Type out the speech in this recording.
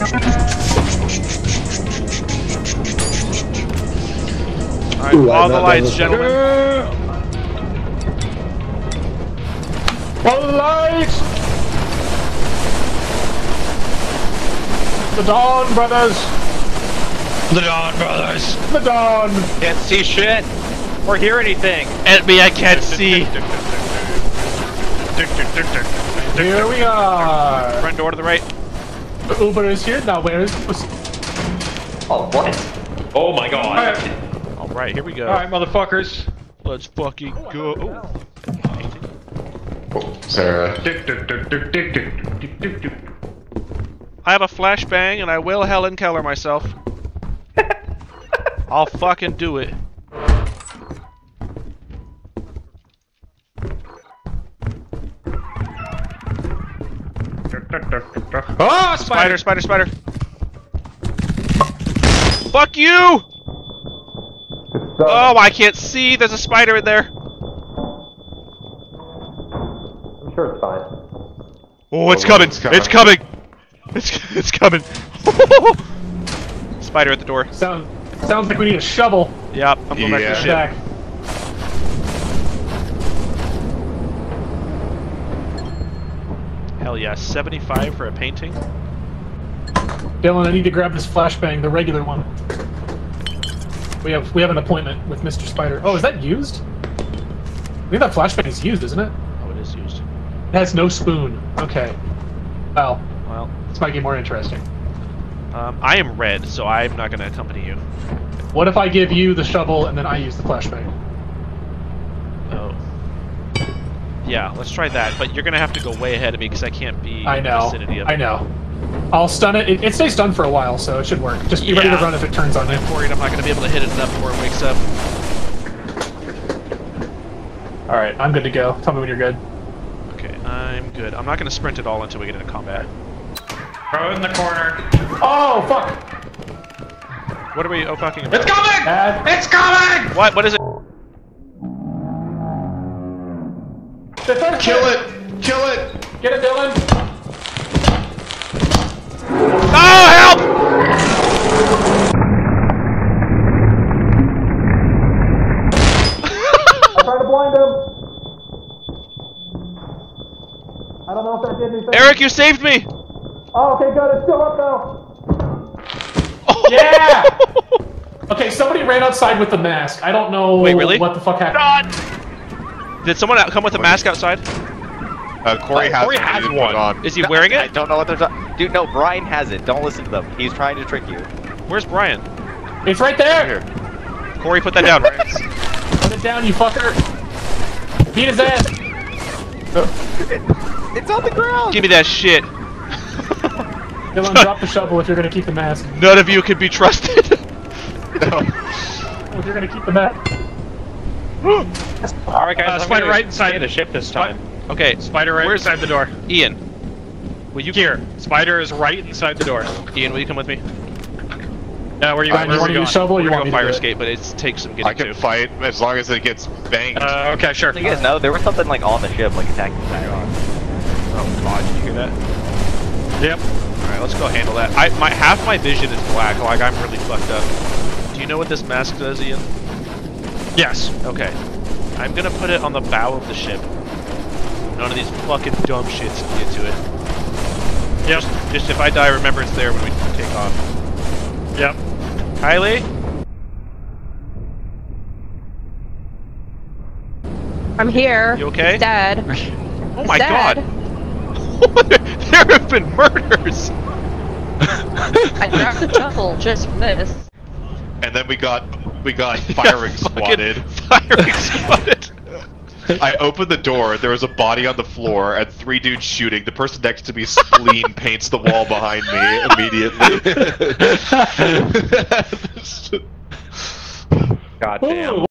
Alright, Ooh, all the lights, done gentlemen. All the lights! The Dawn Brothers! The Dawn Brothers. The Dawn! Can't see shit or hear anything. At me, I can't see. Here we are! Front door to the right. Uber is here, now where is... Oh, what? Oh my god. Alright, here we go. Alright, motherfuckers. Let's fucking oh go. Ooh. Sarah. I have a flashbang and I will Helen Keller myself. I'll fucking do it. Oh, Spider, spider, spider. Fuck you! Uh, oh, I can't see. There's a spider in there. I'm sure it's fine. Oh, it's Oh, coming. it's It's coming. coming. It's it's coming. spider at the door. Sound, sounds like we need a shovel. Yep, I'm going back to the Yeah. ship. Back. Hell yeah, 75 for a painting. Dylan, I need to grab this flashbang, the regular one. We have we have an appointment with Mr. Spider. Oh, is that used? I think that flashbang is used, isn't it? Oh, it is used. It has no spoon. Okay. Well, Well, this might get more interesting. um, I am red, so I'm not going to accompany you. What if I give you the shovel and then I use the flashbang? Oh. Yeah, let's try that. But you're gonna have to go way ahead of me because I can't be I in the know. vicinity of I know. I'll stun it. it. It stays stunned for a while, so it should work. Just be ready to run if it turns on you. I'm worried I'm not gonna be able to hit it enough before it wakes up. All right, I'm good to go. Tell me when you're good. Okay, I'm good. I'm not gonna sprint at all until we get into combat. Throw it in the corner. Oh fuck! What are we oh fucking about? It's coming! Bad. It's coming! What? What is it? Kill it! Kill it! Get it, Dylan. Oh, help! I'm trying to blind him. I don't know if that did anything. Eric, you saved me! Oh, okay, good. It's still up though. Oh. Yeah! Okay, somebody ran outside with the mask. I don't know Wait, really? what the fuck happened. Did someone come with a mask outside? Uh, Corey has, Corey one, has one. on. Is he wearing I it? I don't know what they're talking. Dude, no, Brian has it. Don't listen to them. He's trying to trick you. Where's Brian? It's right there. Here. Corey, put that down. Put it down, you fucker. Beat his ass. It's on the ground. Give me that shit. Dylan, drop the shovel if you're gonna keep the mask. None of you can be trusted. If you're gonna keep the mask. Alright, guys, Uh, I'm spider right inside stay the ship this time. okay, Spider right Where's- inside the door. Ian. Will you Here, spider is right inside the door. Ian, will you come with me? Now, where are you, Brian, where you are want to going? use shovel? Or We're you gonna want go to fire do it? escape, but it takes some I getting can to. fight as long as it gets banged. Uh, okay, sure. You guys know there was something like on the ship, like attacking the Dragon. Oh god, did you hear that? Yep. Alright, let's go handle that. I my half my vision is black, like I'm really fucked up. Do you know what this mask does, Ian? Yes. Okay. I'm gonna put it on the bow of the ship. None of these fucking dumb shits can get to it. Yep. Just if I die, remember it's there when we take off. Yep. Kylie? I'm here. You okay? It's dead. Oh my Dead. god! there have been murders! I dropped the shovel just for this. And then we got we got firing Fucking squatted. Firing squatted. I opened the door, there was a body on the floor, and three dudes shooting. The person next to me spleen paints the wall behind me immediately. God damn. Ooh,